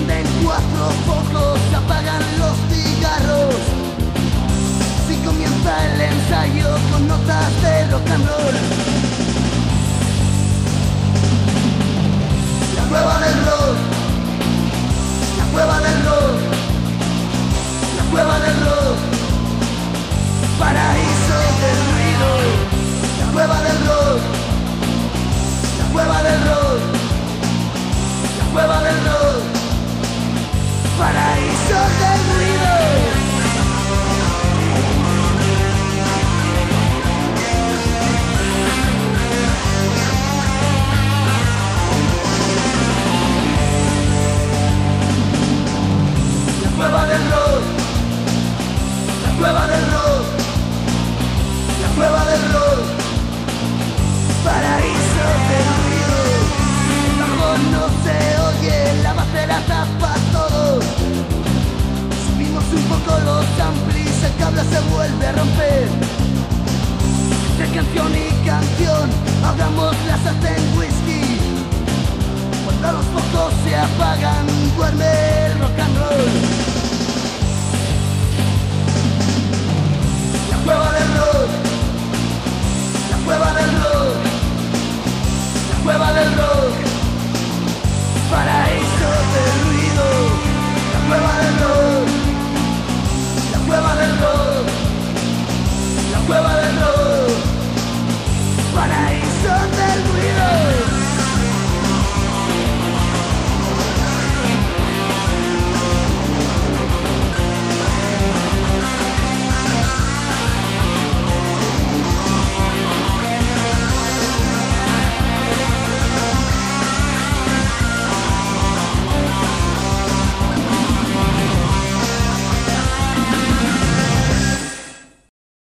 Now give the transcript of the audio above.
Tienden cuatro focos, se apagan los cigarros. Si comienza el ensayo con notas de rock and roll. La cueva del rock, la cueva del rock, la cueva del rock, paraíso del ruido, la cueva del paraíso se vuelve a romper. Entre canción y canción, hagamos la sartén whisky. Cuando los focos se apagan, duerme el rock and roll. La cueva del rock, la cueva del rock, la cueva del rock, paraíso del ruido. La cueva del rock,